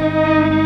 Música